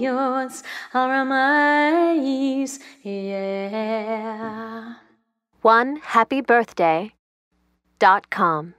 yours are amazed, yeah. One happy birthday dot com.